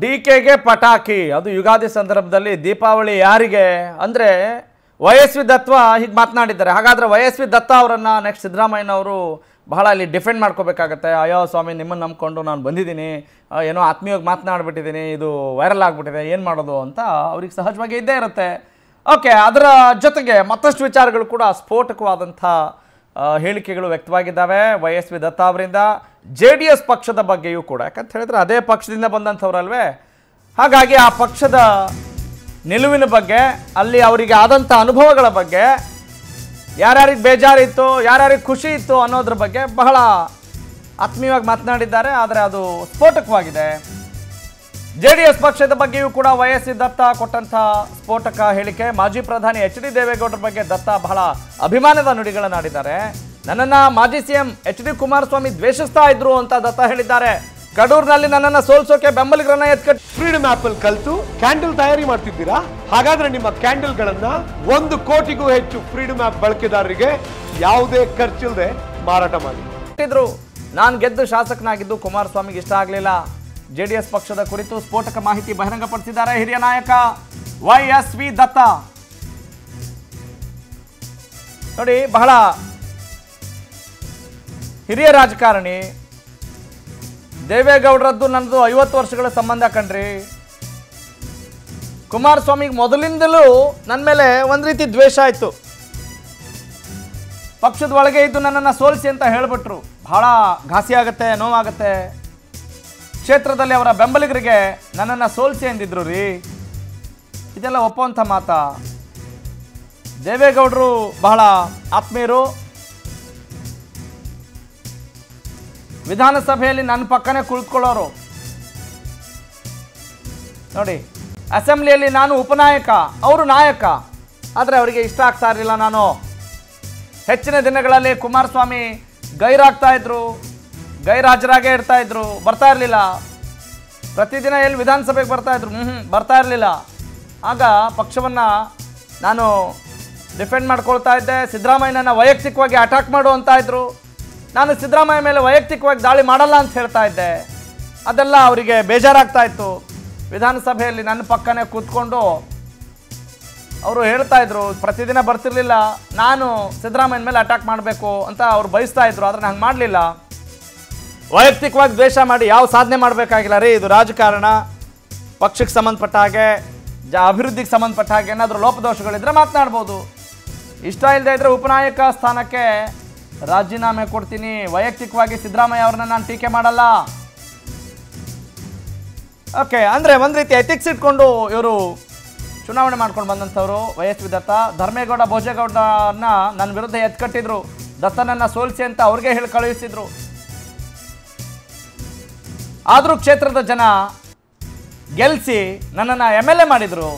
D ಕೆಗೆ ಪಟಾಕಿ. ಅದು ಯುಗಾದಿ ಸಂದರ್ಭದಲ್ಲಿ ದೀಪಾವಳಿ ಯಾರಿಗೆ? ಅಂದರೆ ವಯಸ್ವಿ ದತ್ವ ಹೀಗೆ ಮಾತನಾಡಿದ್ದಾರೆ. ಹಾಗಾದರೆ ವಯಸ್ವಿ ದತ್ತ ಅವರನ್ನು ನೆಕ್ಸ್ಟ್ ಸಿದ್ದರಾಮಯ್ಯನವರು ಬಹಳ ಅಲ್ಲಿ ಡಿಫೆಂಡ್ ಮಾಡ್ಕೋಬೇಕಾಗತ್ತೆ. ಅಯ್ಯೋ ಸ್ವಾಮಿ ನಿಮ್ಮನ್ನು ನಂಬ್ಕೊಂಡು ನಾನು ಬಂದಿದ್ದೀನಿ. ಏನೋ ಆತ್ಮೀಯವಾಗಿ ಮಾತನಾಡ್ಬಿಟ್ಟಿದ್ದೀನಿ. ಇದು ವೈರಲ್ ಆಗಿಬಿಟ್ಟಿದೆ. ಏನು ಮಾಡೋದು ಅಂತ ಅವ್ರಿಗೆ ಸಹಜವಾಗಿ ಇದ್ದೇ ಇರುತ್ತೆ. ಓಕೆ ಅದರ ಜೊತೆಗೆ ಮತ್ತಷ್ಟು ವಿಚಾರಗಳು ಕೂಡ ಸ್ಫೋಟಕವಾದಂಥ ಹೇಳಿಕೆಗಳು ವ್ಯಕ್ತವಾಗಿದ್ದಾವೆ. ವೈ ಎಸ್ ವಿ ದತ್ತ ಅವರಿಂದ ಜೆ ಡಿ ಎಸ್ ಪಕ್ಷದ ಬಗ್ಗೆಯೂ ಕೂಡ. ಯಾಕಂತ ಹೇಳಿದ್ರೆ ಅದೇ ಪಕ್ಷದಿಂದ ಬಂದಂಥವ್ರಲ್ವೇ. ಹಾಗಾಗಿ ಆ ಪಕ್ಷದ ನಿಲುವಿನ ಬಗ್ಗೆ, ಅಲ್ಲಿ ಅವರಿಗೆ ಆದಂಥ ಅನುಭವಗಳ ಬಗ್ಗೆ, ಯಾರ್ಯಾರಿಗೆ ಬೇಜಾರಿತ್ತು, ಯಾರ್ಯಾರಿಗೆ ಖುಷಿ ಇತ್ತು ಅನ್ನೋದ್ರ ಬಗ್ಗೆ ಬಹಳ ಆತ್ಮೀಯವಾಗಿ ಮಾತನಾಡಿದ್ದಾರೆ. ಆದರೆ ಅದು ಸ್ಫೋಟಕವಾಗಿದೆ. ಜೆ ಡಿ ಎಸ್ ಪಕ್ಷದ ಬಗ್ಗೆಯೂ ಕೂಡ ವಯಸ್ಸಿ ದತ್ತ ಕೊಟ್ಟಂತಹ ಸ್ಫೋಟಕ ಹೇಳಿಕೆ. ಮಾಜಿ ಪ್ರಧಾನಿ ಎಚ್ ಡಿ ದೇವೇಗೌಡರ ಬಗ್ಗೆ ದತ್ತ ಬಹಳ ಅಭಿಮಾನದ ನುಡಿಗಳನ್ನಾಡಿದ್ದಾರೆ ನನ್ನನ್ನ ಮಾಜಿ ಸಿಎಂ ಎಚ್ ಡಿ ಕುಮಾರಸ್ವಾಮಿ ದ್ವೇಷಿಸ್ತಾ ಇದ್ರು ಅಂತ ದತ್ತ ಹೇಳಿದ್ದಾರೆ. ಕಡೂರಿನಲ್ಲಿ ನನ್ನನ್ನ ಸೋಲ್ಸೋಕೆ ಬೆಂಬಲಿಗರನ್ನ ಎತ್ಕಟ್ ಫ್ರೀಡಮ್ ಆಪ್ ಅಲ್ಲಿ ಕಲ್ತು ಕ್ಯಾಂಡಲ್ ತಯಾರಿ ಮಾಡ್ತಿದ್ದೀರಾ? ಹಾಗಾದ್ರೆ ನಿಮ್ಮ ಕ್ಯಾಂಡಲ್ ಗಳನ್ನ ಒಂದು ಕೋಟಿಗೂ ಹೆಚ್ಚು ಫ್ರೀಡಮ್ ಆಪ್ ಬಳಕೆದಾರರಿಗೆ ಯಾವುದೇ ಖರ್ಚಿಲ್ಲದೆ ಮಾರಾಟ ಮಾಡಿ. ನಾನು ಗೆದ್ದು ಶಾಸಕನಾಗಿದ್ದು ಕುಮಾರಸ್ವಾಮಿಗೆ ಇಷ್ಟ ಆಗಲಿಲ್ಲ. ಜೆ ಡಿ ಎಸ್ ಪಕ್ಷದ ಕುರಿತು ಸ್ಫೋಟಕ ಮಾಹಿತಿ ಬಹಿರಂಗಪಡಿಸಿದ್ದಾರೆ ಹಿರಿಯ ನಾಯಕ ವೈಎಸ್ವಿ ದತ್ತ. ನೋಡಿ, ಬಹಳ ಹಿರಿಯ ರಾಜಕಾರಣಿ ದೇವೇಗೌಡರದ್ದು ನನ್ನದು ಐವತ್ತು ವರ್ಷಗಳ ಸಂಬಂಧ ಕಣ್ರಿ. ಕುಮಾರಸ್ವಾಮಿಗೆ ಮೊದಲಿಂದಲೂ ನನ್ನ ಮೇಲೆ ಒಂದು ರೀತಿ ದ್ವೇಷ ಆಯಿತು. ಪಕ್ಷದ ಒಳಗೆ ಇದ್ದು ನನ್ನನ್ನು ಸೋಲಿಸಿ ಅಂತ ಹೇಳಿಬಿಟ್ರು. ಬಹಳ ಘಾಸಿ ಆಗುತ್ತೆ ನೋವಾಗುತ್ತೆ. ಕ್ಷೇತ್ರದಲ್ಲಿ ಅವರ ಬೆಂಬಲಿಗರಿಗೆ ನನ್ನನ್ನು ಸೋಲ್ಸಿ ಎಂದಿದ್ರು ರೀ. ಇದೆಲ್ಲ ಒಪ್ಪುವಂಥ ಮಾತಾ. ದೇವೇಗೌಡರು ಬಹಳ ಆತ್ಮೀಯರು. ವಿಧಾನಸಭೆಯಲ್ಲಿ ನನ್ನ ಪಕ್ಕನೇ ಕುಳಿತುಕೊಳ್ಳೋರು. ನೋಡಿ, ಅಸೆಂಬ್ಲಿಯಲ್ಲಿ ನಾನು ಉಪನಾಯಕ, ಅವರು ನಾಯಕ. ಆದರೆ ಅವರಿಗೆ ಇಷ್ಟ ಆಗ್ತಾ ಇರಲಿಲ್ಲ ನಾನು. ಹೆಚ್ಚಿನ ದಿನಗಳಲ್ಲಿ ಕುಮಾರಸ್ವಾಮಿ ಗೈರಾಗ್ತಾ ಇದ್ರು. ಗೈರಾಜರಾಗೇ ಇರ್ತಾ ಇದ್ರು, ಬರ್ತಾ ಇರಲಿಲ್ಲ. ಪ್ರತಿದಿನ ಎಲ್ಲಿ ವಿಧಾನಸಭೆಗೆ ಬರ್ತಾ ಇದ್ರು ಹ್ಞೂ ಬರ್ತಾ ಇರಲಿಲ್ಲ. ಆಗ ಪಕ್ಷವನ್ನು ನಾನು ಡಿಫೆಂಡ್ ಮಾಡ್ಕೊಳ್ತಾ ಇದ್ದೆ ಸಿದ್ದರಾಮಯ್ಯನ ವೈಯಕ್ತಿಕವಾಗಿ ಅಟ್ಯಾಕ್ ಮಾಡು ಅಂತ ಇದ್ರು. ನಾನು ಸಿದ್ದರಾಮಯ್ಯ ಮೇಲೆ ವೈಯಕ್ತಿಕವಾಗಿ ದಾಳಿ ಮಾಡಲ್ಲ ಅಂತ ಹೇಳ್ತಾ ಇದ್ದೆ. ಅದೆಲ್ಲ ಅವರಿಗೆ ಬೇಜಾರಾಗ್ತಾ ಇತ್ತು. ವಿಧಾನಸಭೆಯಲ್ಲಿ ನನ್ನ ಪಕ್ಕನೇ ಕೂತ್ಕೊಂಡು ಅವರು ಹೇಳ್ತಾ ಇದ್ರು, ಪ್ರತಿದಿನ ಬರ್ತಿರ್ಲಿಲ್ಲ, ನಾನು ಸಿದ್ದರಾಮಯ್ಯನ ಮೇಲೆ ಅಟ್ಯಾಕ್ ಮಾಡಬೇಕು ಅಂತ ಅವ್ರು ಬಯಸ್ತಾ ಇದ್ರು, ಆದರೆ ನಾನು ಮಾಡಲಿಲ್ಲ. ವೈಯಕ್ತಿಕವಾಗಿ ದ್ವೇಷ ಮಾಡಿ ಯಾವ ಸಾಧನೆ ಮಾಡಬೇಕಾಗಿಲ್ಲ ರೀ? ಇದು ರಾಜಕಾರಣ, ಪಕ್ಷಕ್ಕೆ ಸಂಬಂಧಪಟ್ಟ ಹಾಗೆ, ಜ ಅಭಿವೃದ್ಧಿಗೆ ಸಂಬಂಧಪಟ್ಟ ಹಾಗೆ ಏನಾದರೂ ಲೋಪದೋಷಗಳಿದ್ದರೆ ಮಾತನಾಡ್ಬೋದು. ಇಷ್ಟ ಇಲ್ಲದೆ ಇದ್ದರೆ ಉಪನಾಯಕ ಸ್ಥಾನಕ್ಕೆ ರಾಜೀನಾಮೆ ಕೊಡ್ತೀನಿ. ವೈಯಕ್ತಿಕವಾಗಿ ಸಿದ್ದರಾಮಯ್ಯ ಅವ್ರನ್ನ ನಾನು ಟೀಕೆ ಮಾಡಲ್ಲ. ಓಕೆ, ಅಂದರೆ ಒಂದು ರೀತಿ ಎಥಿಕ್ಸ್ ಇಟ್ಕೊಂಡು ಇವರು ಚುನಾವಣೆ ಮಾಡ್ಕೊಂಡು ಬಂದಂಥವ್ರು ವಯಸ್ವಿ ದತ್ತ ಧರ್ಮೇಗೌಡ ಭೋಜೇಗೌಡನ ನನ್ನ ವಿರುದ್ಧ ಎತ್ಕಟ್ಟಿದ್ರು. ದತ್ತನನ್ನು ಸೋಲಿಸಿ ಅಂತ ಅವ್ರಿಗೆ ಹೇಳಿ ಕಳುಹಿಸಿದ್ರು. ಆದರೂ ಕ್ಷೇತ್ರದ ಜನ ಗೆಲ್ಲಿಸಿ ನನ್ನನ್ನು ಎಂ ಎಲ್ ಎ ಮಾಡಿದರು.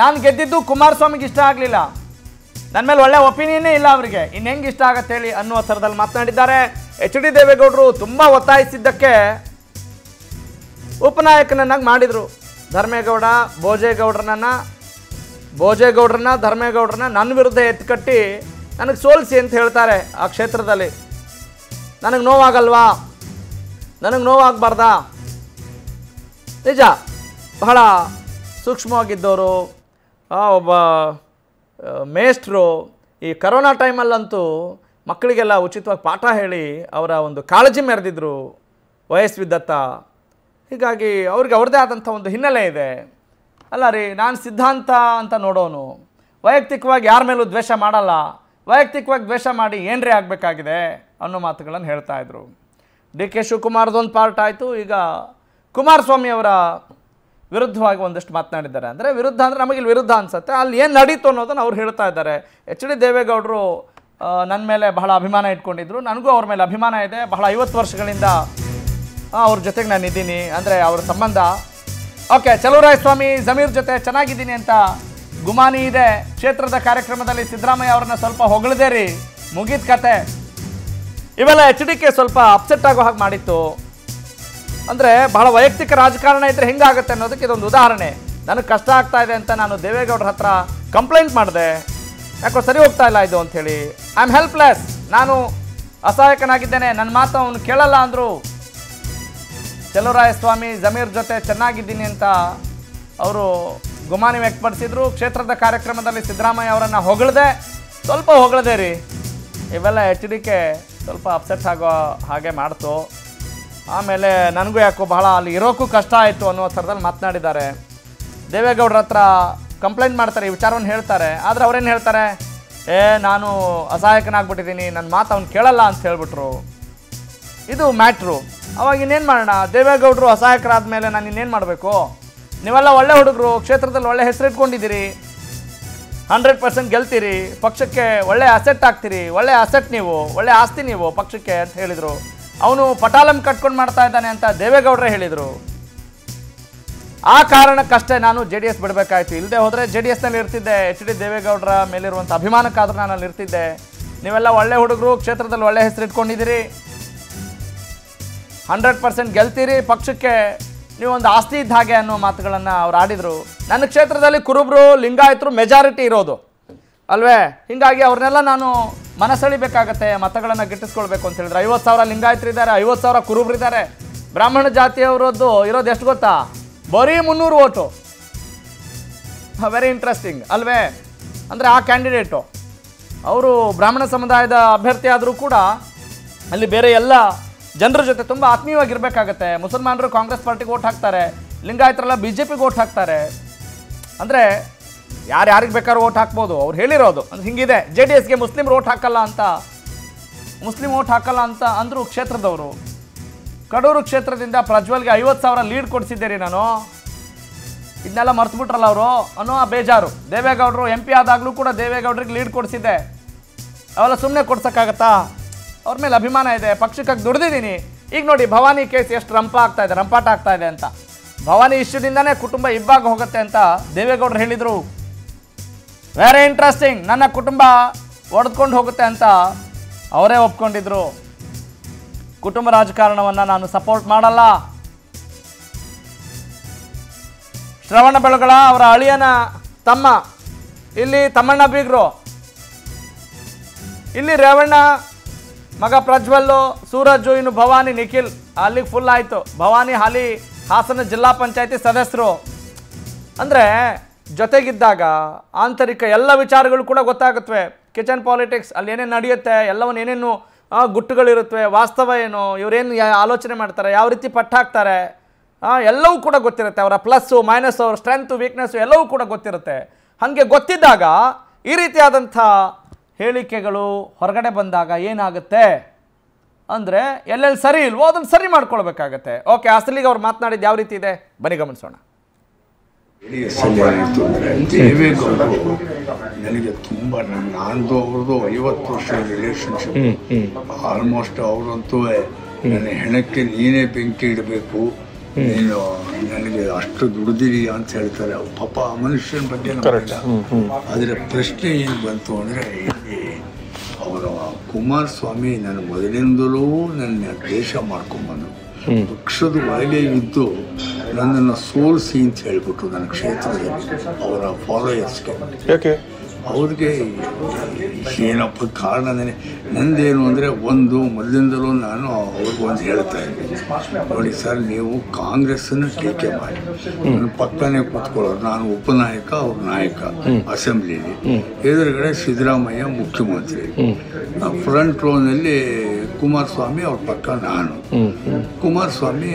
ನಾನು ಗೆದ್ದಿದ್ದು ಕುಮಾರಸ್ವಾಮಿಗೆ ಇಷ್ಟ ಆಗಲಿಲ್ಲ. ನನ್ನ ಮೇಲೆ ಒಳ್ಳೆ ಒಪಿನಿಯನ್ನೇ ಇಲ್ಲ ಅವರಿಗೆ. ಇನ್ನು ಹೆಂಗೆ ಇಷ್ಟ ಆಗತ್ತೆ ಹೇಳಿ ಅನ್ನುವ ಥರದಲ್ಲಿ ಮಾತನಾಡಿದ್ದಾರೆ. ಎಚ್ ಡಿ ದೇವೇಗೌಡರು ತುಂಬ ಒತ್ತಾಯಿಸಿದ್ದಕ್ಕೆ ಉಪನಾಯಕನನ್ನಾಗಿ ಮಾಡಿದರು. ಧರ್ಮೇಗೌಡ, ಭೋಜೇಗೌಡ್ರನ್ನ ಭೋಜೇಗೌಡ್ರನ್ನ, ಧರ್ಮೇಗೌಡ್ರನ್ನ ನನ್ನ ವಿರುದ್ಧ ಎತ್ಕಟ್ಟಿ ನನಗೆ ಸೋಲಿಸಿ ಅಂತ ಹೇಳ್ತಾರೆ ಆ ಕ್ಷೇತ್ರದಲ್ಲಿ. ನನಗೆ ನೋವಾಗಲ್ವಾ? ನನಗೆ ನೋವಾಗಬಾರ್ದಾ? ನಿಜ, ಬಹಳ ಸೂಕ್ಷ್ಮವಾಗಿದ್ದವರು ಒಬ್ಬ ಮೇಸ್ಟ್ರು ಈ ಕರೋನಾ ಟೈಮಲ್ಲಂತೂ ಮಕ್ಕಳಿಗೆಲ್ಲ ಉಚಿತವಾಗಿ ಪಾಠ ಹೇಳಿ ಅವರ ಒಂದು ಕಾಳಜಿ ಮೆರೆದಿದ್ರು ವಯಸ್ ದತ್ತ ಹೀಗಾಗಿ ಅವ್ರಿಗೆ ಅವ್ರದ್ದೇ ಆದಂಥ ಒಂದು ಹಿನ್ನೆಲೆ ಇದೆ. ಅಲ್ಲ ರೀ, ನಾನು ಸಿದ್ಧಾಂತ ಅಂತ ನೋಡೋನು. ವೈಯಕ್ತಿಕವಾಗಿ ಯಾರ ಮೇಲೂ ದ್ವೇಷ ಮಾಡಲ್ಲ. ವೈಯಕ್ತಿಕವಾಗಿ ದ್ವೇಷ ಮಾಡಿ ಏನ್ರೇ ಆಗಬೇಕಾಗಿದೆ ಅನ್ನೋ ಮಾತುಗಳನ್ನು ಹೇಳ್ತಾ ಇದ್ರು. ಡಿ ಕೆ ಶಿವಕುಮಾರ್ದೊಂದು ಪಾರ್ಟ್ ಆಯಿತು. ಈಗ ಕುಮಾರಸ್ವಾಮಿ ಅವರ ವಿರುದ್ಧವಾಗಿ ಒಂದಷ್ಟು ಮಾತನಾಡಿದ್ದಾರೆ. ಅಂದರೆ ವಿರುದ್ಧ ಅಂದರೆ ನಮಗೆ ಇಲ್ಲಿ ವಿರುದ್ಧ ಅನ್ಸುತ್ತೆ. ಅಲ್ಲಿ ಏನು ನಡೀತು ಅನ್ನೋದನ್ನು ಅವ್ರು ಹೇಳ್ತಾ ಇದ್ದಾರೆ. ಎಚ್ ಡಿ ದೇವೇಗೌಡರು ನನ್ನ ಮೇಲೆ ಬಹಳ ಅಭಿಮಾನ ಇಟ್ಕೊಂಡಿದ್ರು. ನನಗೂ ಅವ್ರ ಮೇಲೆ ಅಭಿಮಾನ ಇದೆ. ಬಹಳ ಐವತ್ತು ವರ್ಷಗಳಿಂದ ಅವ್ರ ಜೊತೆಗೆ ನಾನು ಇದ್ದೀನಿ. ಅಂದರೆ ಅವ್ರ ಸಂಬಂಧ. ಓಕೆ ಚಲುವರಾಯ ಸ್ವಾಮಿ, ಜಮೀರ್ ಜೊತೆ ಚೆನ್ನಾಗಿದ್ದೀನಿ ಅಂತ ಗುಮಾನಿ ಇದೆ. ಕ್ಷೇತ್ರದ ಕಾರ್ಯಕ್ರಮದಲ್ಲಿ ಸಿದ್ದರಾಮಯ್ಯ ಅವ್ರನ್ನ ಸ್ವಲ್ಪ ಹೊಗಳಿದೆ ರೀ ಮುಗಿದ ಕತೆ. ಇವೆಲ್ಲ ಎಚ್ ಡಿ ಕೆ ಸ್ವಲ್ಪ ಅಪ್ಸೆಟ್ ಆಗೋ ಹಾಗೆ ಮಾಡಿತ್ತು. ಅಂದರೆ ಬಹಳ ವೈಯಕ್ತಿಕ ರಾಜಕಾರಣ ಇದ್ರೆ ಹೆಂಗಾಗುತ್ತೆ ಅನ್ನೋದಕ್ಕೆ ಇದೊಂದು ಉದಾಹರಣೆ. ನನಗೆ ಕಷ್ಟ ಆಗ್ತಾ ಇದೆ ಅಂತ ನಾನು ದೇವೇಗೌಡರ ಹತ್ರ ಕಂಪ್ಲೇಂಟ್ ಮಾಡಿದೆ. ಯಾಕೋ ಸರಿ ಹೋಗ್ತಾ ಇಲ್ಲ ಇದು ಅಂಥೇಳಿ. ಐ ಆಮ್ ಹೆಲ್ಪ್ಲೆಸ್ ನಾನು ಅಸಹಾಯಕನಾಗಿದ್ದೇನೆ. ನನ್ನ ಮಾತು ಅವನು ಕೇಳಲ್ಲ ಅಂದರು. ಚಲುವರಾಯ ಸ್ವಾಮಿ ಜಮೀರ್ ಜೊತೆ ಚೆನ್ನಾಗಿದ್ದೀನಿ ಅಂತ ಅವರು ಗುಮಾನಿ ವ್ಯಕ್ತಪಡಿಸಿದ್ರು. ಕ್ಷೇತ್ರದ ಕಾರ್ಯಕ್ರಮದಲ್ಲಿ ಸಿದ್ದರಾಮಯ್ಯ ಅವರನ್ನು ಹೊಗಳದೆ. ಸ್ವಲ್ಪ ಹೊಗಳದೆ ರೀ. ಇವೆಲ್ಲ ಎಚ್ ಡಿ ಕೆ ಸ್ವಲ್ಪ ಅಪ್ಸೆಟ್ ಆಗೋ ಹಾಗೆ ಮಾಡ್ತು. ಆಮೇಲೆ ನನಗೂ ಯಾಕೋ ಬಹಳ ಅಲ್ಲಿ ಇರೋಕ್ಕೂ ಕಷ್ಟ ಆಯಿತು ಅನ್ನೋ ಥರದಲ್ಲಿ ಮಾತನಾಡಿದ್ದಾರೆ. ದೇವೇಗೌಡ್ರ ಹತ್ರ ಕಂಪ್ಲೇಂಟ್ ಮಾಡ್ತಾರೆ, ಈ ವಿಚಾರವನ್ನು ಹೇಳ್ತಾರೆ. ಆದರೆ ಅವ್ರೇನು ಹೇಳ್ತಾರೆ? ಏ, ನಾನು ಅಸಹಾಯಕನಾಗ್ಬಿಟ್ಟಿದ್ದೀನಿ ನನ್ನ ಮಾತು ಅವ್ನು ಕೇಳಲ್ಲ ಅಂತ ಹೇಳ್ಬಿಟ್ರು. ಇದು ಮ್ಯಾಟ್ರು. ಅವಾಗ ಇನ್ನೇನು ಮಾಡೋಣ? ದೇವೇಗೌಡರು ಅಸಹಾಯಕರಾದ ಮೇಲೆ ನಾನು ಇನ್ನೇನು ಮಾಡಬೇಕು? ನೀವೆಲ್ಲ ಒಳ್ಳೆ ಹುಡುಗರು, ಕ್ಷೇತ್ರದಲ್ಲಿ ಒಳ್ಳೆ ಹೆಸರು ಇಟ್ಕೊಂಡಿದ್ದೀರಿ. ಹಂಡ್ರೆಡ್ ಪರ್ಸೆಂಟ್ ಗೆಲ್ತೀರಿ, ಪಕ್ಷಕ್ಕೆ ಒಳ್ಳೆ ಅಸೆಟ್ ಆಗ್ತೀರಿ ಒಳ್ಳೆ ಅಸೆಟ್ ನೀವು, ಒಳ್ಳೆ ಆಸ್ತಿ ನೀವು ಪಕ್ಷಕ್ಕೆ ಅಂತ ಹೇಳಿದರು. ಅವನು ಪಟಾಲಂ ಕಟ್ಕೊಂಡು ಮಾಡ್ತಾ ಇದ್ದಾನೆ ಅಂತ ದೇವೇಗೌಡರೇ ಹೇಳಿದರು. ಆ ಕಾರಣಕ್ಕಷ್ಟೇ ನಾನು ಜೆ ಡಿ ಎಸ್ ಬಿಡಬೇಕಾಯ್ತು. ಇಲ್ಲದೆ ಹೋದರೆ ಜೆ ಡಿ ಎಸ್ನಲ್ಲಿ ಇರ್ತಿದ್ದೆ. ಎಚ್ ಡಿ ದೇವೇಗೌಡರ ಮೇಲಿರುವಂಥ ಅಭಿಮಾನಕ್ಕಾದರೂ ನಾನು ಅಲ್ಲಿ ಇರ್ತಿದ್ದೆ. ನೀವೆಲ್ಲ ಒಳ್ಳೆ ಹುಡುಗರು, ಕ್ಷೇತ್ರದಲ್ಲಿ ಒಳ್ಳೆ ಹೆಸರು ಇಟ್ಕೊಂಡಿದ್ದೀರಿ ಹಂಡ್ರೆಡ್ ಪರ್ಸೆಂಟ್ ಗೆಲ್ತೀರಿ, ಪಕ್ಷಕ್ಕೆ ನೀವು ಒಂದು ಆಸ್ತಿ ಇದ್ದ ಹಾಗೆ ಅನ್ನೋ ಮಾತುಗಳನ್ನು ಅವ್ರು ಆಡಿದರು. ನನ್ನ ಕ್ಷೇತ್ರದಲ್ಲಿ ಕುರುಬರು, ಲಿಂಗಾಯತರು ಮೆಜಾರಿಟಿ ಇರೋದು. ಅಲ್ವೇ? ಹೀಗಾಗಿ ಅವ್ರನ್ನೆಲ್ಲ ನಾನು ಮನಸೆಳಿಬೇಕಾಗತ್ತೆ, ಮತಗಳನ್ನು ಗಿಟ್ಟಿಸ್ಕೊಳ್ಬೇಕು ಅಂತ ಹೇಳಿದ್ರು. ಐವತ್ತು ಸಾವಿರ ಲಿಂಗಾಯತರಿದ್ದಾರೆ ಐವತ್ತು ಸಾವಿರ ಕುರುಬರಿದ್ದಾರೆ ಬ್ರಾಹ್ಮಣ ಜಾತಿಯವರದ್ದು ಇರೋದು ಎಷ್ಟು ಗೊತ್ತಾ? ಬರೀ ಮುನ್ನೂರು ಓಟು. ವೆರಿ ಇಂಟ್ರೆಸ್ಟಿಂಗ್ ಅಲ್ವೇ? ಅಂದರೆ ಆ ಕ್ಯಾಂಡಿಡೇಟು ಅವರು ಬ್ರಾಹ್ಮಣ ಸಮುದಾಯದ ಅಭ್ಯರ್ಥಿ ಆದರೂ ಕೂಡ ಅಲ್ಲಿ ಬೇರೆ ಎಲ್ಲ ಜನರ ಜೊತೆ ತುಂಬ ಆತ್ಮೀಯವಾಗಿರ್ಬೇಕಾಗತ್ತೆ. ಮುಸಲ್ಮಾನರು ಕಾಂಗ್ರೆಸ್ ಪಾರ್ಟಿಗೆ ಓಟ್ ಹಾಕ್ತಾರೆ. ಲಿಂಗಾಯತರೆಲ್ಲ ಬಿ ಜೆ ಪಿಗೆ ಓಟ್ ಹಾಕ್ತಾರೆ. ಅಂದರೆ ಯಾರು ಯಾರಿಗೆ ಬೇಕಾದ್ರೂ ಓಟ್ ಹಾಕ್ಬೋದು. ಅವ್ರು ಹೇಳಿರೋದು. ಅಂದ್ರೆ ಹಿಂಗಿದೆ. ಜೆ ಡಿ ಎಸ್ಗೆ ಮುಸ್ಲಿಮ್ರು ಓಟ್ ಹಾಕಲ್ಲ ಅಂತ. ಮುಸ್ಲಿಂ ಓಟ್ ಹಾಕಲ್ಲ ಅಂತ ಅಂದರು ಕ್ಷೇತ್ರದವರು. ಕಡೂರು ಕ್ಷೇತ್ರದಿಂದ ಪ್ರಜ್ವಲ್ಗೆ ಐವತ್ತು ಸಾವಿರ ಲೀಡ್ ಕೊಡಿಸಿದ್ದೆ ನಾನು. ಇದನ್ನೆಲ್ಲ ಮರ್ತ್ಬಿಟ್ರಲ್ಲ ಅವರು. ಅನ್ನೋ ಬೇಜಾರು. ದೇವೇಗೌಡರು ಎಂ ಪಿ ಆದಾಗಲೂ ಕೂಡ ದೇವೇಗೌಡರಿಗೆ ಲೀಡ್ ಕೊಡಿಸಿದ್ದೆ. ಅವೆಲ್ಲ ಸುಮ್ಮನೆ ಕೊಡ್ಸೋಕ್ಕಾಗತ್ತಾ? ಅವ್ರ ಮೇಲೆ ಅಭಿಮಾನ ಇದೆ, ಪಕ್ಷಕ್ಕಾಗಿ ದುಡ್ದಿದ್ದೀನಿ. ಈಗ ನೋಡಿ, ಭವಾನಿ ಕೇಸ್ ಎಷ್ಟು ರಂಪ ಆಗ್ತಾ ಇದೆ, ರಂಪಾಟ ಆಗ್ತಾ ಇದೆ ಅಂತ. ಭವಾನಿ ಇಶ್ಯೂದಿಂದನೇ ಕುಟುಂಬ ಇಬ್ಬಾಗ ಹೋಗುತ್ತೆ ಅಂತ ದೇವೇಗೌಡರು ಹೇಳಿದರು. ವೆರಿ ಇಂಟ್ರೆಸ್ಟಿಂಗ್ ನನ್ನ ಕುಟುಂಬ ಒಡೆದ್ಕೊಂಡು ಹೋಗುತ್ತೆ ಅಂತ ಅವರೇ ಒಪ್ಕೊಂಡಿದ್ರು. ಕುಟುಂಬ ರಾಜಕಾರಣವನ್ನು ನಾನು ಸಪೋರ್ಟ್ ಮಾಡಲ್ಲ. ಶ್ರವಣ ಬೆಳಗಳ ಅವರ ಅಳಿಯನ ತಮ್ಮ. ಇಲ್ಲಿ ತಮ್ಮಣ್ಣ ಬೀಗರು. ಇಲ್ಲಿ ರೇವಣ್ಣ ಮಗ ಪ್ರಜ್ವಲ್ಲು, ಸೂರಜ್ ಇನ್ನು ಭವಾನಿ, ನಿಖಿಲ್. ಅಲ್ಲಿಗೆ ಫುಲ್ ಆಯಿತು. ಭವಾನಿ, ಹಾಲಿ, ಹಾಸನ ಜಿಲ್ಲಾ ಪಂಚಾಯತಿ ಸದಸ್ಯರು ಅಂದರೆ ಜೊತೆಗಿದ್ದಾಗ ಆಂತರಿಕ ಎಲ್ಲ ವಿಚಾರಗಳು ಕೂಡ ಗೊತ್ತಾಗುತ್ತವೆ ಕಿಚನ್ ಪಾಲಿಟಿಕ್ಸ್, ಅಲ್ಲಿ ಏನೇನು ನಡೆಯುತ್ತೆ, ಎಲ್ಲವನ್ನು ಏನೇನು ಗುಟ್ಟುಗಳಿರುತ್ತವೆ ವಾಸ್ತವ ಏನು, ಇವರೇನು ಆಲೋಚನೆ ಮಾಡ್ತಾರೆ, ಯಾವ ರೀತಿ ಪಟ್ಟಾಕ್ತಾರೆ ಎಲ್ಲವೂ ಕೂಡ ಗೊತ್ತಿರುತ್ತೆ. ಅವರ ಪ್ಲಸ್ಸು ಮೈನಸ್ಸು ಅವ್ರ ಸ್ಟ್ರೆಂತು ವೀಕ್ನೆಸ್ಸು ಎಲ್ಲವೂ ಕೂಡ ಗೊತ್ತಿರುತ್ತೆ. ಹಾಗೆ ಗೊತ್ತಿದ್ದಾಗ ಈ ರೀತಿಯಾದಂಥ ಹೇಳಿಕೆಗಳು ಹೊರಗಡೆ ಬಂದಾಗ ಏನಾಗುತ್ತೆ? ಅಂದರೆ ಎಲ್ಲೆಲ್ಲಿ ಸರಿ ಇಲ್ವೋ ಅದನ್ನು ಸರಿ ಮಾಡ್ಕೊಳ್ಬೇಕಾಗತ್ತೆ. ಓಕೆ ಅಸಲಿಗೆ ಅವ್ರು ಮಾತನಾಡಿದ್ದು ಯಾವ ರೀತಿ ಇದೆ? ಬನ್ನಿ ಗಮನಿಸೋಣ. ನನಗೆ ತುಂಬ ನನ್ನ ನಾನು ಅವ್ರದ್ದು ಐವತ್ತು ವರ್ಷ ರಿಲೇಷನ್ಶಿಪ್ ಆಲ್ಮೋಸ್ಟ್ ಅವರಂತೂ ನನ್ನ ಹೆಣಕ್ಕೆ ನೀನೇ ಬೆಂಕಿ ಇಡಬೇಕು. ನೀನು ನನಗೆ ಅಷ್ಟು ದುಡಿದಿರಿ ಅಂತ ಹೇಳ್ತಾರೆ. ಪಾಪ ಆ ಮನುಷ್ಯನ ಬಗ್ಗೆ ಆದರೆ ಪ್ರಶ್ನೆ ಏನು ಬಂತು ಅಂದರೆ ಅವರ ಕುಮಾರಸ್ವಾಮಿ ನನ್ನ ಮೊದಲಿಂದಲೂ ನನ್ನ ದ್ವೇಷ ಮಾಡ್ಕೊಂಬಂದು ಪಕ್ಷದ ಒಳಗೆ ಇದ್ದು ನನ್ನನ್ನು ಸೋಲಿಸಿ ಅಂತ ಹೇಳ್ಬಿಟ್ಟು ನನ್ನ ಕ್ಷೇತ್ರದಲ್ಲಿ ಅವರ ಫಾಲೋಯರ್ಸ್ಗೆ ಅವ್ರಿಗೆ ಏನಪ್ಪ ಕಾರಣ ಅಂದರೆ ನಂದೇನು ಅಂದರೆ ಒಂದು ಮೊದಲಿಂದಲೂ ನಾನು ಅವ್ರಿಗೆ ಒಂದು ಹೇಳ್ತಾ ಇದ್ದೀನಿ. ನೋಡಿ ಸರ್ ನೀವು ಕಾಂಗ್ರೆಸ್ಸನ್ನು ಟೀಕೆ ಮಾಡಿ. ನನ್ನ ಪಕ್ಕನೇ ಕೂತ್ಕೊಳ್ಳೋರು ನಾನು ಉಪನಾಯಕ ಅವ್ರ ನಾಯಕ ಅಸೆಂಬ್ಲಿಲಿ. ಎದುರುಗಡೆ ಸಿದ್ದರಾಮಯ್ಯ ಮುಖ್ಯಮಂತ್ರಿ. ಫ್ರಂಟ್ ರೋನಲ್ಲಿ ಕುಮಾರಸ್ವಾಮಿ ಅವ್ರ ಪಕ್ಕ ನಾನು. Kumaraswamy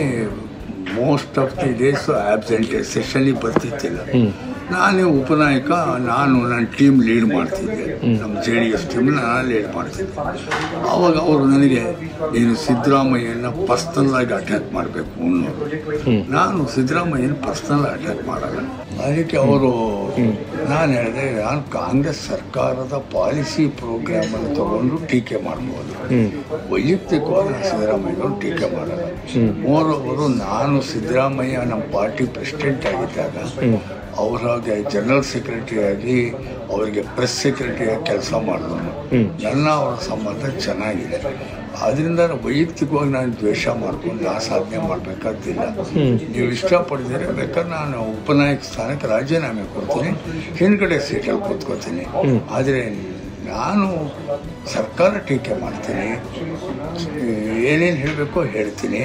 most of the days absent ಸೆಷನ್ಗೆ ಬರ್ತಿದ್ದಿಲ್ಲ. ನಾನೇ ಉಪನಾಯಕ ನಾನು ನನ್ನ ಟೀಮ್ ಲೀಡ್ ಮಾಡ್ತಿದ್ದೆ. ನಮ್ಮ ಜೆ ಡಿ ಎಸ್ ಟೀಮ್ ನಾನು ಲೀಡ್ ಮಾಡ್ತಿದ್ದೆ. ಅವಾಗ ಅವರು ನನಗೆ ನೀನು ಸಿದ್ದರಾಮಯ್ಯನ ಪರ್ಸ್ನಲ್ ಆಗಿ ಅಟ್ಯಾಕ್ ಮಾಡಬೇಕು ಅನ್ನೋರು. ನಾನು ಸಿದ್ದರಾಮಯ್ಯನ ಪರ್ಸ್ನಲ್ ಅಟ್ಯಾಕ್ ಮಾಡಲ್ಲ. ಅದಕ್ಕೆ ಅವರು ನಾನು ಹೇಳಿದೆ ನಾನು ಕಾಂಗ್ರೆಸ್ ಸರ್ಕಾರದ ಪಾಲಿಸಿ ಪ್ರೋಗ್ರಾಮ್ ಅನ್ನು ತಗೊಂಡು ಟೀಕೆ ಮಾಡ್ಬೋದು. ವೈಯಕ್ತಿಕವಾಗಿ ಸಿದ್ದರಾಮಯ್ಯ ಟೀಕೆ ಮಾಡಲ್ಲ. ಮೂರೊಬ್ಬರು ನಾನು ಸಿದ್ದರಾಮಯ್ಯ ನಮ್ಮ ಪಾರ್ಟಿ ಪ್ರೆಸಿಡೆಂಟ್ ಆಗಿದ್ದಾಗ ಅವರಾಗೆ ಜನರಲ್ ಸೆಕ್ರೆಟರಿ ಆಗಿ ಅವರಿಗೆ ಪ್ರೆಸ್ ಸೆಕ್ರೆಟರಿ ಆಗಿ ಕೆಲಸ ಮಾಡಿದ್ರು ನನ್ನ ಅವರ ಸಂಬಂಧ ಚೆನ್ನಾಗಿದೆ. ಆದ್ರಿಂದ ನಾನು ವೈಯಕ್ತಿಕವಾಗಿ ನಾನು ದ್ವೇಷ ಮಾಡ್ಕೊಂಡು ಆ ಸಾಧನೆ ಮಾಡಬೇಕಾದಿಲ್ಲ ನೀವು ಇಷ್ಟಪಡಿದರೆ ಬೇಕಾದ್ರೆ ನಾನು ಉಪನಾಯಕ ಸ್ಥಾನಕ್ಕೆ ರಾಜೀನಾಮೆ ಕೊಡ್ತೀನಿ. ಹಿಂದ್ಗಡೆ ಸೀಟಲ್ಲಿ ಕೂತ್ಕೋತೀನಿ ಆದರೆ ನಾನು ಸರ್ಕಾರ ಟೀಕೆ ಮಾಡ್ತೀನಿ. ಏನೇನು ಹೇಳಬೇಕೋ ಹೇಳ್ತೀನಿ.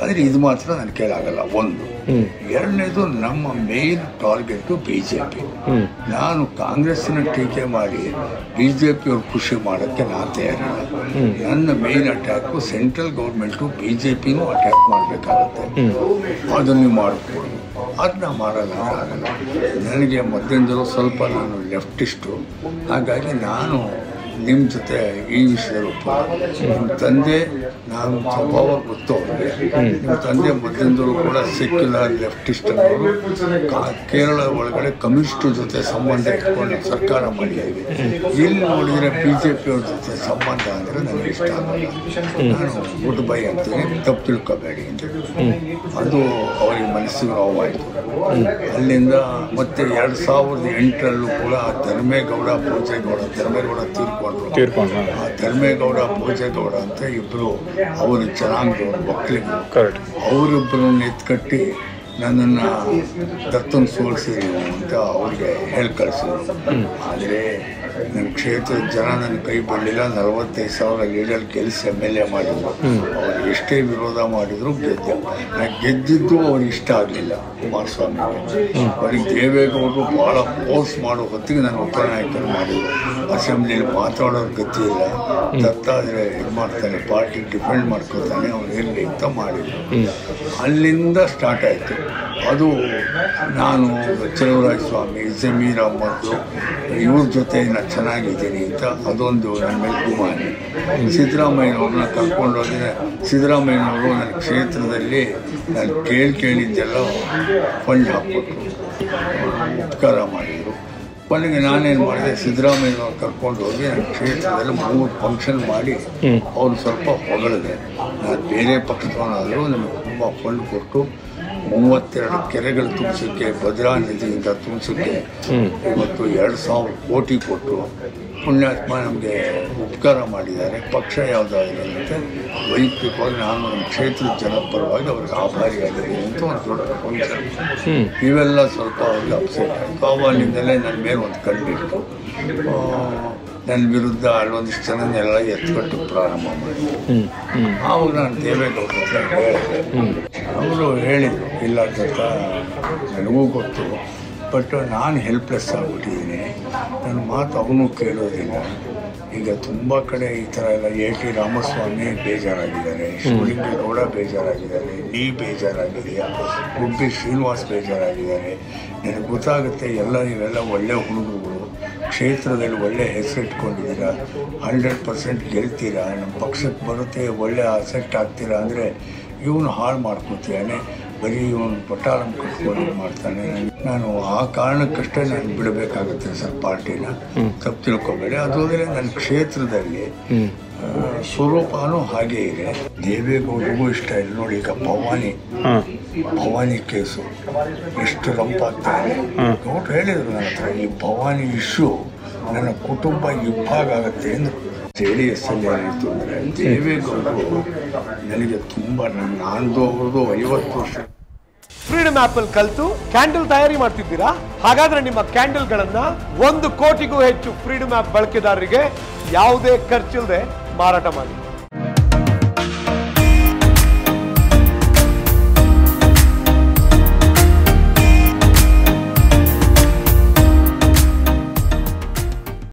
ಆದರೆ ಇದು ಮಾತ್ರ ನನ್ನ ಕೈಲಾಗಲ್ಲ ಒಂದು ಎರಡನೇದು ನಮ್ಮ main target B J P ನಾನು ಕಾಂಗ್ರೆಸ್ಸಿನ ಟೀಕೆ ಮಾಡಿ ಬಿ ಜೆ ಪಿಯವ್ರು ಖುಷಿ ಮಾಡೋಕ್ಕೆ ನಾನು ತಯಾರಿಲ್ಲ. ನನ್ನ main attack central government B J ಪಿನೂ attack ಮಾಡಬೇಕಾಗುತ್ತೆ ಅದನ್ನು ಮಾಡಿಕೊಂಡು ಅದನ್ನ ಮಾಡೋದಾಗಲ್ಲ ನನಗೆ ಮೊದಲಿಂದಲೂ ಸ್ವಲ್ಪ ನಾನು ಲೆಫ್ಟಿಸ್ಟು. ಹಾಗಾಗಿ ನಾನು ನಿಮ್ಮ ಜೊತೆ ಈ ವಿಷಯ ನಿಮ್ಮ ತಂದೆ ನಾನು ಸ್ವಭಾವ ಗೊತ್ತು ಅವ್ರಿಗೆ ನಿಮ್ಮ ತಂದೆ ಮೊದಲಿಂದಲೂ ಕೂಡ ಸೆಕ್ಯುಲರ್ ಲೆಫ್ಟಿಸ್ಟ್ ಅನ್ನೋರು ಕೇರಳ ಒಳಗಡೆ ಕಮ್ಯುನಿಸ್ಟ್ ಜೊತೆ ಸಂಬಂಧ ಇಟ್ಕೊಂಡು ಸರ್ಕಾರ ಮಾಡಿದ್ದೀವಿ ಇಲ್ಲಿ ನೋಡಿದರೆ ಬಿ ಜೆ ಪಿಯವ್ರ ಜೊತೆ ಸಂಬಂಧ ಅಂದರೆ ನನಗೆ ಇಷ್ಟ ಆಗಲ್ಲ. ನಾನು ಗುಡ್ ಬೈ ಅಂತೀನಿ, ತಪ್ಪು ತಿಳ್ಕೋಬೇಡಿ ಅಂತ ಅದು ಅವರಿಗೆ ಮನಸ್ಸಿಗೆ ನೋವಾಯಿತು. ಅಲ್ಲಿಂದ ಮತ್ತೆ ಎರಡು ಸಾವಿರದ ಎಂಟರಲ್ಲೂ ಕೂಡ ಧರ್ಮೇಗೌಡ ಪೂಜೆಗೌಡ ಧರ್ಮೇಗೌಡ ತೀರ್ಕೊಂಡ್ರು. ತೀರ್ಕೊಂಡು ಆ ಧರ್ಮೇಗೌಡ ಪೂಜೆಗೌಡ ಅಂತ ಇಬ್ಬರು ಅವರು ಜನಾಂಗದವರು ಮಕ್ಕಳಿಗೆ ಅವರಿಬ್ಬರನ್ನ ಎತ್ಕಟ್ಟಿ ನನ್ನನ್ನು ದತ್ತನ್ನು ಸೋಲಿಸಿ ಅಂತ ಅವ್ರಿಗೆ ಹೇಳಿ ಕಳಿಸಿದ್ರು ಆದರೆ ನನ್ನ ಕ್ಷೇತ್ರದ ಜನ ನನ್ನ ಕೈ ಬರಲಿಲ್ಲ ನಲವತ್ತೈದು ಸಾವಿರ ಲೀಡರ್ ಗೆಲ್ಲಿಸಿ ಎಂ ಎಲ್ ಎ ಮಾಡಿದ್ರು. ಅವ್ರು ಎಷ್ಟೇ ವಿರೋಧ ಮಾಡಿದ್ರು ಗೆದ್ದೆ. ನಾನು ಗೆದ್ದಿದ್ದು ಅವ್ರಿಗೆ ಇಷ್ಟ ಆಗಲಿಲ್ಲ ಕುಮಾರಸ್ವಾಮಿ ಅವ್ರಿಗೆ ದೇವೇಗೌಡರು ಭಾಳ ಫೋರ್ಸ್ ಮಾಡೋ ಹೊತ್ತಿಗೆ ನಾನು ಉಪನಾಯಕರು ಮಾಡಿದ್ರು. ಅಸೆಂಬ್ಲಿಯಲ್ಲಿ ಮಾತಾಡೋರ್ ಗತಿ ಇಲ್ಲ. ದತ್ತಾದರೆ ಇದು ಮಾಡ್ತಾನೆ, ಪಾರ್ಟಿ ಡಿಫೆಂಡ್ ಮಾಡ್ಕೊತಾನೆ, ಅವ್ರು ಇರಲಿ ಅಂತ ಮಾಡಿದ್ರು. ಅಲ್ಲಿಂದ ಸ್ಟಾರ್ಟ್ ಆಯಿತು. ಅದು ನಾನು ಚಲುವರಾಜ ಸ್ವಾಮಿ ಜಮೀರ್ ಮತ್ತು ಇವ್ರ ಜೊತೆ ನಾನು ಚೆನ್ನಾಗಿದ್ದೀನಿ ಅಂತ ಅದೊಂದು ನನ್ನ ಮೇಲೆ ಗುಮಾನಿ ಸಿದ್ದರಾಮಯ್ಯನವ್ರನ್ನ ಕರ್ಕೊಂಡು ಹೋದರೆ ಸಿದ್ದರಾಮಯ್ಯನವರು ನನ್ನ ಕ್ಷೇತ್ರದಲ್ಲಿ ನಾನು ಕೇಳಿ ಕೇಳಿದ್ದೆಲ್ಲ ಫಂಡ್ ಹಾಕ್ಕೊಟ್ರು ಉಪಕಾರ ಮಾಡಿದರು. ಕೊನೆಗೆ ನಾನೇನು ಮಾಡಿದೆ ಸಿದ್ದರಾಮಯ್ಯನವ್ರು ಕರ್ಕೊಂಡು ಹೋಗಿ ನನ್ನ ಕ್ಷೇತ್ರದಲ್ಲಿ ಮೂರು ಫಂಕ್ಷನ್ ಮಾಡಿ ಅವ್ರು ಸ್ವಲ್ಪ ಹೊಗಳಿದೆ. ನಾನು ಬೇರೆ ಪಕ್ಷದವನಾದರೂ ನಮಗೆ ತುಂಬ ಫಂಡ್ ಕೊಟ್ಟು ಮೂವತ್ತೆರಡು ಕೆರೆಗಳು ತುಂಬಿಸೋಕ್ಕೆ ಭದ್ರಾ ನದಿಯಿಂದ ತುಂಬಿಸೋಕ್ಕೆ ಇವತ್ತು ಎರಡು ಸಾವಿರ ಕೋಟಿ ಕೊಟ್ಟು ಪುಣ್ಯಾತ್ಮ ನಮಗೆ ಉಪಕಾರ ಮಾಡಿದ್ದಾರೆ. ಪಕ್ಷ ಯಾವುದಾಗಿರುತ್ತೆ ವೈಯಕ್ತಿಕವಾಗಿ ನಾನು ನಮ್ಮ ಕ್ಷೇತ್ರದ ಜನಪರವಾಗಿ ಅವ್ರಿಗೆ ಆಭಾರಿಯಾಗಿದ್ದೀನಿ ಅಂತ ಒಂದು ದೊಡ್ಡ ಫಂಕ್ಷನ್ ಇವೆಲ್ಲ ಸ್ವಲ್ಪ ಅವ್ರಿಗೆ ಅಪ್ಸೆಟ್ ಆಯಿತು. ಅವಾಗಿಂದಲೇ ನನ್ನ ಮೇಲೆ ಒಂದು ಕಂಡಿಟ್ಟು ನನ್ನ ವಿರುದ್ಧ ಅಲ್ಲೊಂದಿಷ್ಟು ಜನನೆಲ್ಲ ಎತ್ಕಟ್ಟು ಪ್ರಾರಂಭ ಮಾಡಿ ಆವಾಗ ನಾನು ದೇವೇಗೌಡ ಅವರು ಹೇಳಿದರು, ಇಲ್ಲ ಅಂತ ನನಗೂ ಗೊತ್ತು ಬಟ್ ನಾನು ಹೆಲ್ಪ್ಲೆಸ್ ಆಗಿಬಿಟ್ಟಿದ್ದೀನಿ. ನನ್ನ ಮಾತು ಅವನು ಕೇಳೋದಿಲ್ಲ. ಈಗ ತುಂಬ ಕಡೆ ಈ ಥರ ಎಲ್ಲ ಎ ಟಿ ರಾಮಸ್ವಾಮಿ ಬೇಜಾರಾಗಿದ್ದಾರೆ ಶಿವಲಿಂಗೇಗೌಡ ಬೇಜಾರಾಗಿದ್ದಾರೆ, ನೀ ಬೇಜಾರಾಗಿದೆಯಾ ಗುಬ್ಬಿ ಶ್ರೀನಿವಾಸ್ ಬೇಜಾರಾಗಿದ್ದಾರೆ. ನನಗೆ ಗೊತ್ತಾಗುತ್ತೆ, ಎಲ್ಲ ನೀವೆಲ್ಲ ಒಳ್ಳೆ ಹುಡುಗರುಗಳು ಕ್ಷೇತ್ರದಲ್ಲಿ ಒಳ್ಳೆ ಹೆಸರು ಇಟ್ಕೊಂಡಿದ್ದೀರಾ ಹಂಡ್ರೆಡ್ ಪರ್ಸೆಂಟ್ ಗೆಲ್ತೀರಾ, ನಮ್ಮ ಪಕ್ಷಕ್ಕೆ ಬರುತ್ತೆ, ಒಳ್ಳೆ ಅಸೆಕ್ಟ್ ಆಗ್ತೀರಾ ಅಂದರೆ ಇವನು ಹಾಳು ಮಾಡ್ಕೊತಿದ್ದಾನೆ ಬರೀ ಇವನು ಪಟಾರಂ ಕಟ್ಕೊಂಡು ಮಾಡ್ತಾನೆ. ನಾನು ಆ ಕಾರಣಕ್ಕಷ್ಟೇ ನಾನು ಬಿಡಬೇಕಾಗುತ್ತೆ ಸರ್ ಪಾರ್ಟಿನ. ತಪ್ಪು ತಿಳ್ಕೊಬೇಡಿ. ಅದು ಅಂದರೆ ನನ್ನ ಕ್ಷೇತ್ರದಲ್ಲಿ ಸ್ವರೂಪನೂ ಹಾಗೇ ಇದೆ. ದೇವೇಗೌಡರಿಗೂ ಇಷ್ಟ ಇಲ್ಲ ನೋಡಿ ಈಗ ಭವಾನಿ ಭವಾನಿ ಕೇಸು ಎಷ್ಟು ರಂಪಾಗ್ತದೆ ಗೌಡ್ರು ಹೇಳಿದ್ರು ನನ್ನ ಹತ್ರ ಈ ಭವಾನಿ ಇಶ್ಯೂ ನನ್ನ ಕುಟುಂಬ ಇಬ್ಬಾಗ ಆಗುತ್ತೆ ಎಂದು. ಜೆ ಡಿ ಎಸ್ ಅಲ್ಲಿ ಅಂದರೆ ದೇವೇಗೌಡರು ನನಗೆ ತುಂಬ ಐವತ್ತು ವರ್ಷ. ಫ್ರೀಡಮ್ ಆಪ್ ಅಲ್ಲಿ ಕಲ್ತು ಕ್ಯಾಂಡಲ್ ತಯಾರಿ ಮಾಡ್ತಿದ್ದೀರಾ? ಹಾಗಾದ್ರೆ ನಿಮ್ಮ ಕ್ಯಾಂಡಲ್ ಗಳನ್ನ ಒಂದು ಕೋಟಿಗೂ ಹೆಚ್ಚು ಫ್ರೀಡಮ್ ಆಪ್ ಬಳಕೆದಾರರಿಗೆ ಯಾವುದೇ ಖರ್ಚಿಲ್ಲದೆ ಮಾರಾಟ ಮಾಡಿ.